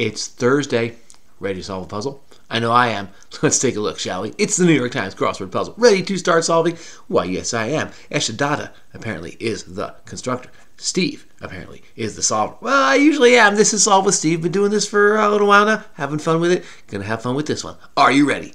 It's Thursday. Ready to solve a puzzle? I know I am. Let's take a look, shall we? It's the New York Times crossword puzzle. Ready to start solving? Why, yes, I am. Esha Datta apparently is the constructor. Steve apparently is the solver. Well, I usually am. This is Solve with Steve. Been doing this for uh, a little while now. Having fun with it. Gonna have fun with this one. Are you ready?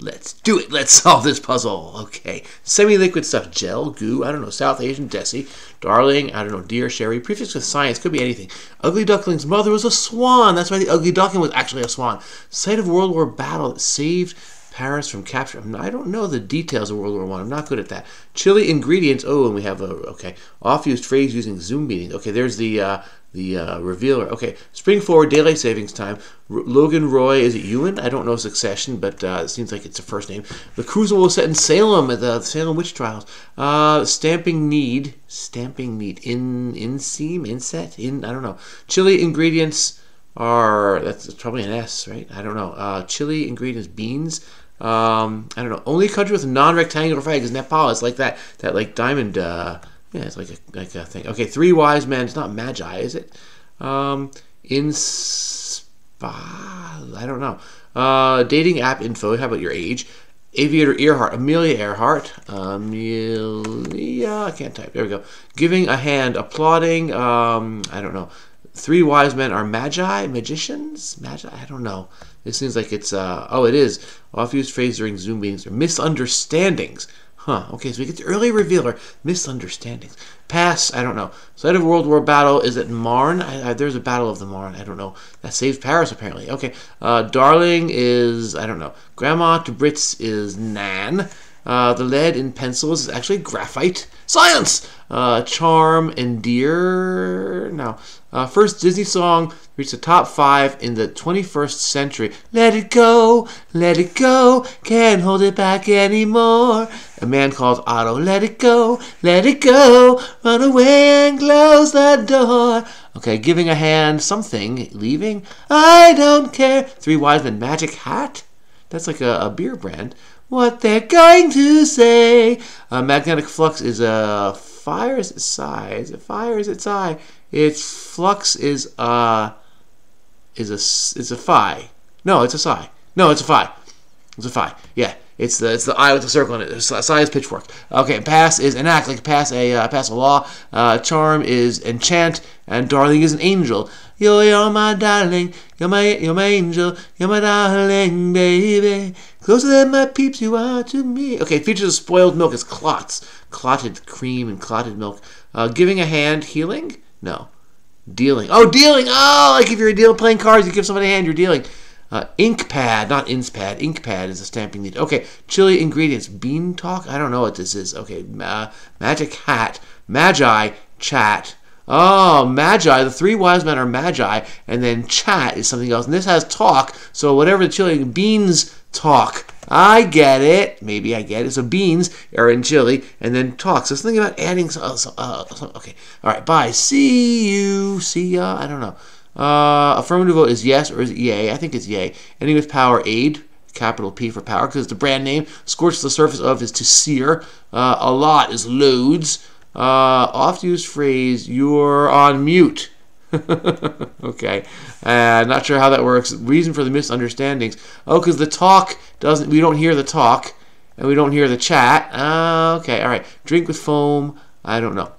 Let's do it. Let's solve this puzzle. Okay. Semi-liquid stuff. Gel, goo, I don't know, South Asian, Desi, darling, I don't know, dear, sherry. Prefix with science. Could be anything. Ugly Duckling's mother was a swan. That's why the Ugly Duckling was actually a swan. Site of World War battle that saved Paris from capture. I don't know the details of World War One. I'm not good at that. Chili ingredients. Oh, and we have a okay off-used phrase using Zoom meetings. Okay, there's the uh, the uh, revealer. Okay, spring forward, daylight savings time. R- Logan Roy, is it Ewan? I don't know Succession, but uh, it seems like it's a first name. The Crucible was set in Salem at the Salem witch trials. Uh, stamping need, stamping need in inseam, inset, in I don't know. Chili ingredients are that's probably an S, right? I don't know. Uh, chili ingredients, beans. Um, I don't know. Only country with non-rectangular flag is Nepal. It's like that that like diamond. Uh, yeah, it's like a like a thing. Okay, three wise men. It's not magi, is it? Um, in I don't know. Uh, dating app info. How about your age? Aviator Earhart, Amelia Earhart, Amelia. I can't type. There we go. Giving a hand, applauding. Um, I don't know. Three wise men are magi, magicians, magi. I don't know. This seems like it's. Uh, oh, it is. Off-used phrase during Zoom meetings or misunderstandings. Huh. Okay, so we get the early revealer. Misunderstandings. Pass. I don't know. Site of World War battle is it Marne? I, I, there's a battle of the Marne. I don't know. That saved Paris apparently. Okay. Uh, darling is I don't know. Grandma to Brits is Nan. Uh, the lead in pencils is actually graphite. Science! Uh, charm, endear. No. Uh, first Disney song reached the top five in the 21st century. Let it go, let it go, can't hold it back anymore. A man called Otto. Let it go, let it go, run away and close the door. Okay, giving a hand, something, leaving. I don't care. Three Wise Men, Magic Hat? That's like a, a beer brand what they're going to say. Magnetic flux is a fire. Is it psi? Is it fire? Is it psi? Its flux is a is a is a phi. No, it's a psi. No, it's a phi. It's a phi. Yeah, it's the it's the eye with the circle in it. Psi is pitchfork. Okay, pass is enact, like pass a uh, pass a law. Uh, charm is enchant, and darling is an angel. You're, you're my darling, you're my you're my angel, you're my darling baby. Closer than my peeps you are to me. Okay, features of spoiled milk as clots, clotted cream and clotted milk. Uh, giving a hand, healing? No. Dealing. Oh, dealing! Oh, like if you're a deal playing cards, you give somebody a hand, you're dealing. Uh, ink pad, not ins pad. Ink pad is a stamping need. Okay, chili ingredients. Bean talk? I don't know what this is. Okay, magic hat. Magi, chat. Oh, magi. The three wise men are magi, and then chat is something else. And this has talk, so whatever the chili beans talk. I get it. Maybe I get it. So beans are in chili, and then talk. So something about adding. Uh, uh, okay. All right. Bye. See you. See ya. I don't know. Uh, affirmative vote is yes or is yay? I think it's yay. Ending with power aid. Capital P for power because the brand name. Scorch the surface of is to sear. Uh, a lot is loads. Uh, oft used phrase, you're on mute. okay. Uh, not sure how that works. Reason for the misunderstandings. Oh, because the talk doesn't, we don't hear the talk and we don't hear the chat. Uh, okay, all right. Drink with foam. I don't know.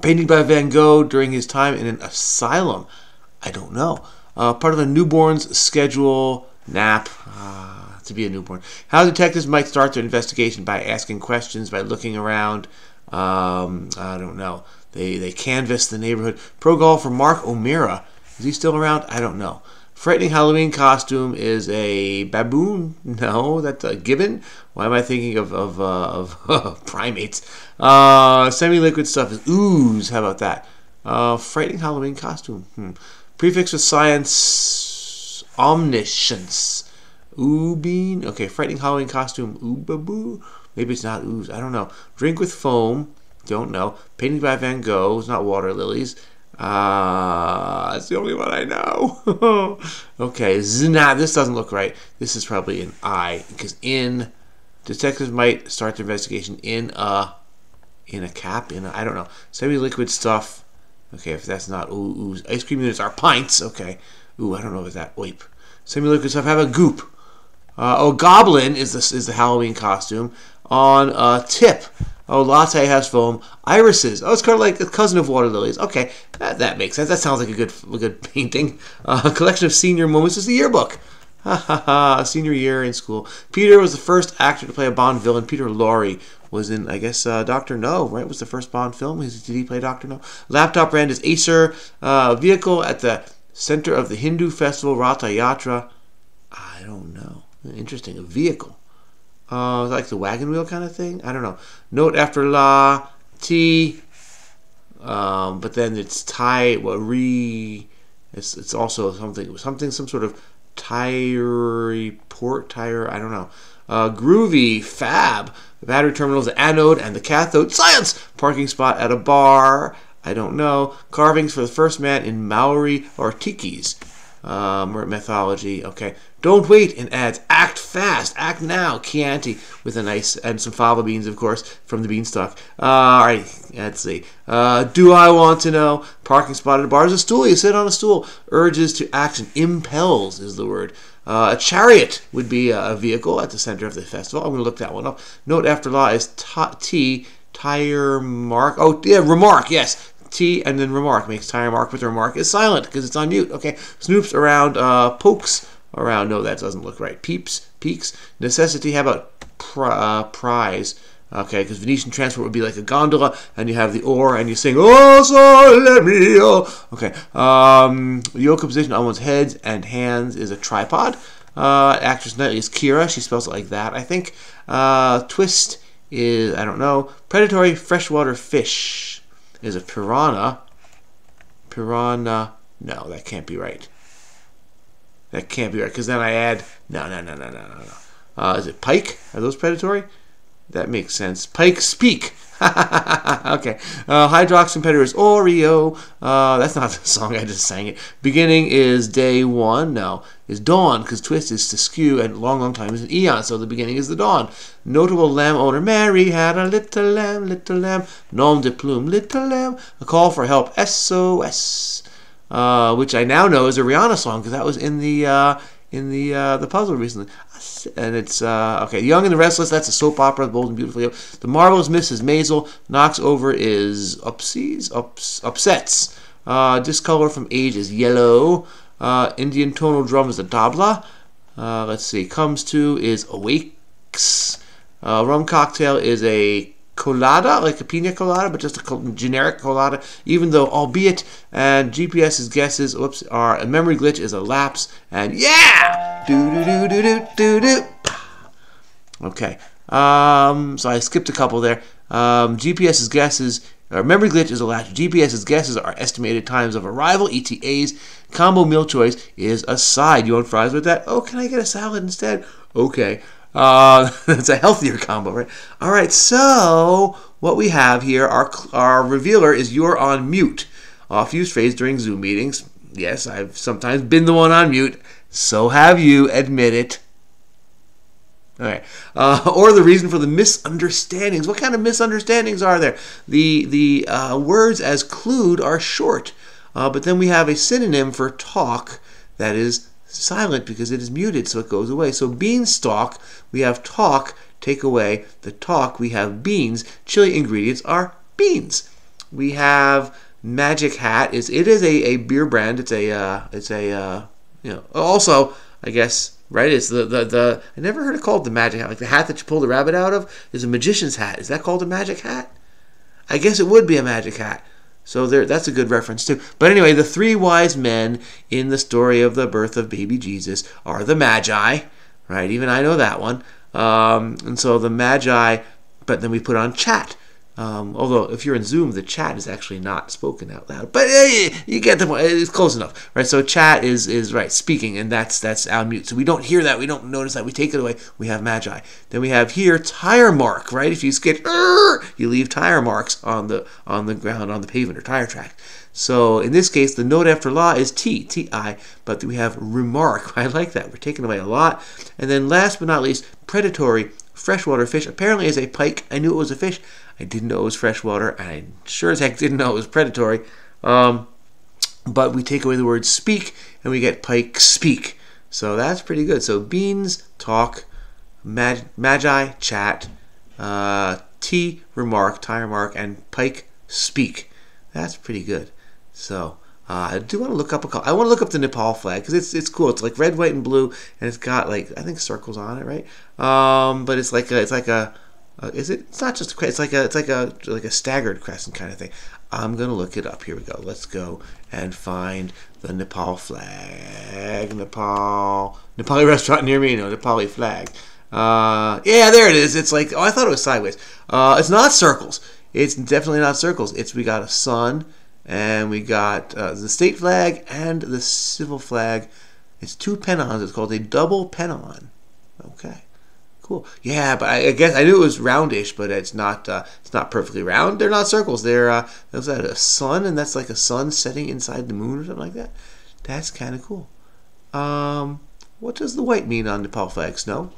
Painted by Van Gogh during his time in an asylum. I don't know. Uh, part of a newborn's schedule nap. Uh, to be a newborn. How detectives might start their investigation by asking questions, by looking around. Um, I don't know. They they canvass the neighborhood. Pro golfer Mark O'Meara is he still around? I don't know. Frightening Halloween costume is a baboon. No, that's a gibbon. Why am I thinking of of, uh, of primates? Uh, semi-liquid stuff is ooze. How about that? Uh, frightening Halloween costume. Hmm. Prefix with science omniscience. Oobeen. Okay, frightening Halloween costume. Oobaboo. Maybe it's not ooze. I don't know. Drink with foam. Don't know. Painting by Van Gogh. It's not water lilies. Uh, that's the only one I know. okay, nah, this doesn't look right. This is probably an I because in detectives might start the investigation in a in a cap in I don't know semi-liquid stuff. Okay, if that's not ooh, ooh ice cream units are pints. Okay, Ooh, I don't know about that. Oip. stuff. have a goop. Uh, oh, Goblin is this is the Halloween costume. On a Tip, oh, Latte has foam. Irises, oh, it's kind of like a cousin of water lilies. Okay, that, that makes sense. That sounds like a good a good painting. Uh, a collection of senior moments is the yearbook. Ha ha ha, senior year in school. Peter was the first actor to play a Bond villain. Peter Lorre was in, I guess, uh, Doctor No, right? Was the first Bond film. Did he play Doctor No? Laptop brand is Acer. Uh, vehicle at the center of the Hindu festival Ratha Yatra. I don't know. Interesting. A vehicle. Uh, like the wagon wheel kind of thing. I don't know. Note after la t, um, but then it's tie. Well, re. It's it's also something something some sort of tire port tire. I don't know. Uh, groovy fab. The battery terminal is the anode and the cathode. Science. Parking spot at a bar. I don't know. Carvings for the first man in Maori or Tikis. Um, mythology. Okay. Don't wait and adds act fast, act now, Chianti with a nice and some fava beans, of course, from the beanstalk. Uh, all right, let's see. Uh, do I want to know? Parking spot at a bar is a stool. You sit on a stool. Urges to action. Impels is the word. Uh, a chariot would be a vehicle at the center of the festival. I'm going to look that one up. Note after law is T. Tire mark. Oh, yeah, remark. Yes, T and then remark makes tire mark, but the remark is silent because it's on mute. Okay, snoops around, uh, pokes around. No, that doesn't look right. Peeps, peaks, necessity. How about uh, prize? Okay, because Venetian transport would be like a gondola, and you have the oar, and you sing "Oh Sole Mio." Okay, um, yoga position on one's head and hands is a tripod. Uh, actress Knightley is Keira. She spells it like that, I think. Uh, twist is I don't know. Predatory freshwater fish is a piranha. Piranha. No, that can't be right. That can't be right because then I add no, no, no, no, no, no, no. Uh, is it pike? Are those predatory? That makes sense. Pike speak. okay. Uh, Hydrox competitor Oreo. Uh, that's not the song. I just sang it. Beginning is day one. No, is dawn because twist is to skew and long, long time is an eon. So the beginning is the dawn. Notable lamb owner Mary had a little lamb, little lamb, nom de plume, little lamb. A call for help. SOS. Uh, which I now know is a Rihanna song because that was in the uh, in the uh, the puzzle recently. And it's uh, okay. Young and the Restless. That's a soap opera. Bold and beautiful. The marvelous Mrs. Maisel knocks over is upsies, ups, upsets. Uh, discolor from age is yellow. Indian tonal drum is a tabla. let's see. Comes to is awakes. rum cocktail is a colada, like a pina colada, but just a generic colada, even though, albeit, and GPS's guesses, whoops, are a memory glitch is a lapse, and yeah! Do do do do do do do. Okay, um, so I skipped a couple there. Um, GPS's guesses, or memory glitch is a lapse. GPS's guesses are estimated times of arrival, ETAs. Combo meal choice is a side. You want fries with that? Oh, can I get a salad instead? Okay. Uh, it's a healthier combo, right? All right, so what we have here, our, our revealer is you're on mute. Off use phrase during Zoom meetings. Yes, I've sometimes been the one on mute. So have you. Admit it. All right. Uh, or the reason for the misunderstandings. What kind of misunderstandings are there? The the uh, words as clued are short, uh, but then we have a synonym for talk that is silent because it is muted, so it goes away. So beanstalk, we have talk, take away the talk, we have beans. Chili ingredients are beans. We have Magic Hat. is It is a, a beer brand. It's a, uh, it's a, uh, you know, also, I guess, right? It's the, the, the, I never heard it called the Magic Hat. Like the hat that you pull the rabbit out of is a magician's hat. Is that called a Magic Hat? I guess it would be a Magic Hat. So there, that's a good reference too. But anyway, the three wise men in the story of the birth of baby Jesus are the Magi, right? Even I know that one. Um, and so the Magi, but then we put on chat. Um, although if you're in Zoom, the chat is actually not spoken out loud, but hey, you get the point. It's close enough, right? So chat is is right speaking, and that's that's our mute. So we don't hear that, we don't notice that. We take it away. We have magi. Then we have here tire mark, right? If you skid, you leave tire marks on the on the ground on the pavement or tire track. So in this case, the note after law is T, T-I, but we have remark. I like that. We're taking away a lot. And then last but not least, predatory freshwater fish apparently is a pike. I knew it was a fish. I didn't know it was freshwater. And I sure as heck didn't know it was predatory. Um, but we take away the word speak, and we get Pike speak. So that's pretty good. So beans talk, mag, magi chat, uh, T remark, tie remark, and Pike speak. That's pretty good. So uh, I do want to look up a couple. I want to look up the Nepal flag because it's it's cool. It's like red, white, and blue, and it's got like I think circles on it, right? Um, but it's like a, it's like a uh, is it? It's not just a crescent. It's like a it's like a like a staggered crescent kind of thing. I'm gonna look it up. Here we go. Let's go and find the Nepal flag. Nepal Nepali restaurant near me. No Nepali flag. Uh, yeah, there it is. It's like oh, I thought it was sideways. Uh, it's not circles. It's definitely not circles. It's we got a sun and we got uh, the state flag and the civil flag. It's two pennons. It's called a double pennon. Okay. Cool. Yeah, but I, I, guess I knew it was roundish, but it's not. Uh, it's not perfectly round. They're not circles. They're uh, there's a sun, and that's like a sun setting inside the moon or something like that. That's kind of cool. Um, what does the white mean on Nepal flag? Snow.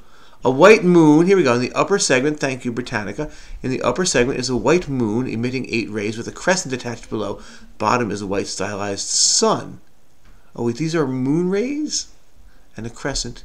A white moon. Here we go. In the upper segment, thank you, Britannica. In the upper segment is a white moon emitting eight rays with a crescent attached below. Bottom is a white stylized sun. Oh wait, these are moon rays and a crescent.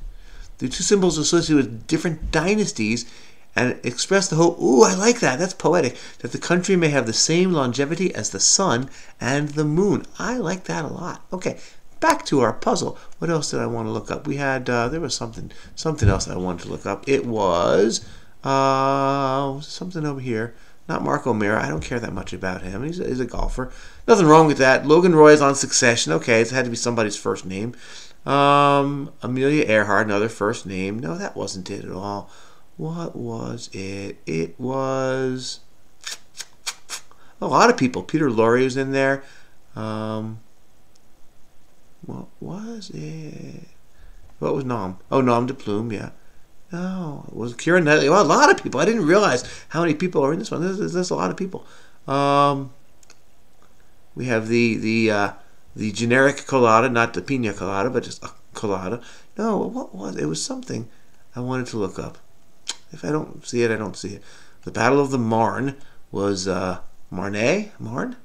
The two symbols associated with different dynasties and express the hope, ooh, I like that, that's poetic, that the country may have the same longevity as the sun and the moon. I like that a lot. Okay, back to our puzzle. What else did I want to look up? We had, uh, there was something, something else I wanted to look up. It was, uh, something over here. Not Mark O'Meara. I don't care that much about him. He's a, he's a golfer. Nothing wrong with that. Logan Roy is on Succession. Okay, it had to be somebody's first name. Um, Amelia Earhart, another first name. No, that wasn't it at all. What was it? It was a lot of people. Peter Lorre was in there. Um, what was it? What was Nom? Oh, Nom de Plume, yeah. No, it was Keira Knightley. Well, a lot of people. I didn't realize how many people are in this one. There's, there's a lot of people. Um, we have the the uh, the generic colada, not the pina colada, but just a colada. No, what was it? Was something I wanted to look up. If I don't see it, I don't see it. The Battle of the Marne was uh, Marne? Marne?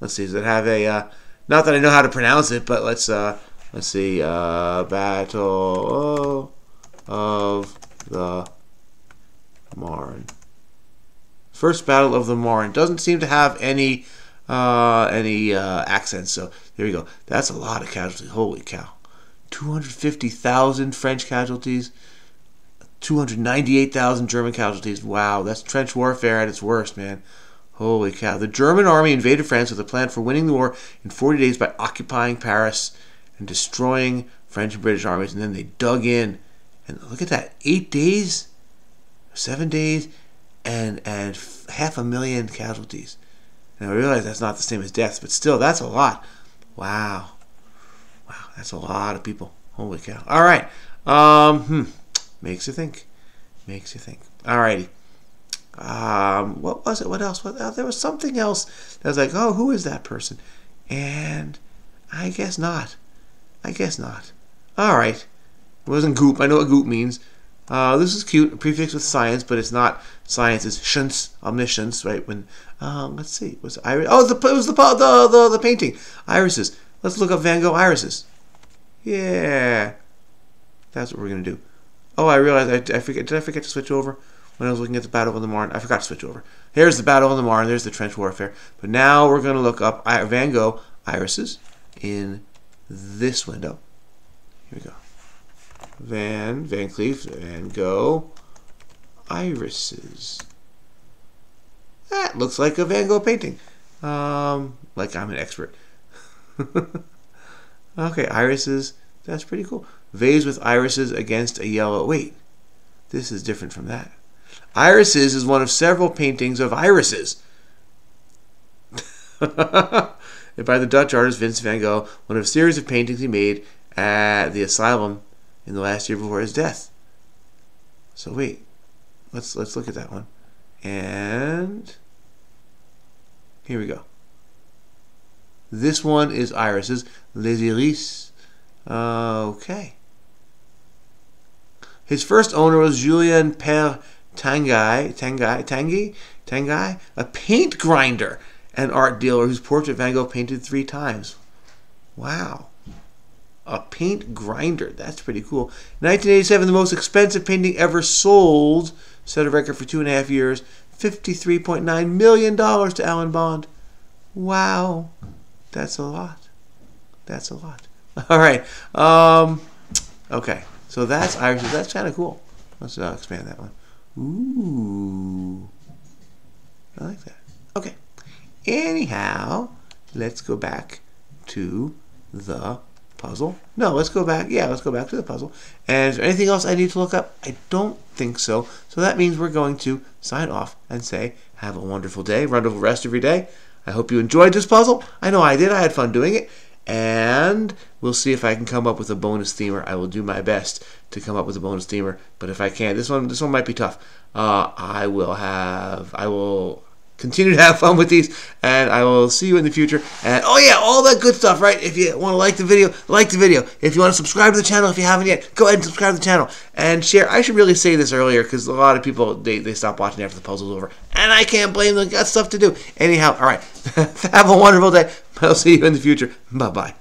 Let's see. Does it have a? Uh, not that I know how to pronounce it, but let's uh, let's see. Uh, Battle of the Marne. First Battle of the Marne doesn't seem to have any uh, any uh, accents. So there you go. That's a lot of casualties. Holy cow. 250,000 French casualties, 298,000 German casualties. Wow, that's trench warfare at its worst, man. Holy cow. The German army invaded France with a plan for winning the war in 40 days by occupying Paris and destroying French and British armies. And then they dug in. And look at that. Eight days, seven days, and, and half a million casualties. And I realize that's not the same as deaths, but still, that's a lot. Wow. Wow, that's a lot of people. Holy cow. All right. Um, hmm. Makes you think. Makes you think. All righty. Um, what was it? What else? What, uh, there was something else that was like, oh, who is that person? And I guess not. I guess not. All right. It wasn't goop. I know what goop means. Uh, this is cute, a prefix with science, but it's not science. It's shunts, omniscience, right? When um, let's see, was iris? Oh, the it was the, the the the painting irises. Let's look up Van Gogh irises. Yeah, that's what we're gonna do. Oh, I realized I, I forget. Did I forget to switch over when I was looking at the Battle of the Marne? I forgot to switch over. Here's the Battle of the Marne. There's the trench warfare. But now we're gonna look up Van Gogh irises in this window. Here we go. Van, Van Cleef, Van Gogh, irises. That looks like a Van Gogh painting. Um, like I'm an expert. okay, irises. That's pretty cool. Vase with irises against a yellow. Wait, this is different from that. Irises is one of several paintings of irises. by the Dutch artist Vincent van Gogh, one of a series of paintings he made at the asylum in the last year before his death. So wait, let's let's look at that one. And here we go. This one is irises, les iris. Okay. His first owner was Julien Père Tanguy, Tanguy, Tanguy, Tanguy, a paint grinder and art dealer whose portrait Van Gogh painted three times. Wow. A paint grinder. That's pretty cool. 1987, the most expensive painting ever sold. Set a record for two and a half years. $53.9 million to Alan Bond. Wow. That's a lot. That's a lot. All right. Um, okay. So that's Irish. That's kind of cool. Let's uh, expand that one. Ooh. I like that. Okay. Anyhow, let's go back to the puzzle. No, let's go back. Yeah, let's go back to the puzzle. And is there anything else I need to look up? I don't think so. So that means we're going to sign off and say, have a wonderful day, wonderful rest of your day. I hope you enjoyed this puzzle. I know I did. I had fun doing it. And we'll see if I can come up with a bonus themer. I will do my best to come up with a bonus themer. But if I can't, this one this one might be tough. Uh, I will have I will continue to have fun with these and I will see you in the future. And oh yeah all that good stuff right? If you want to like the video like the video. If you want to subscribe to the channel if you haven't yet go ahead and subscribe to the channel. And share I should really say this earlier because a lot of people they, they stop watching after the puzzle's over. And I can't blame them got stuff to do. Anyhow all right. Have a wonderful day. I'll see you in the future. Bye bye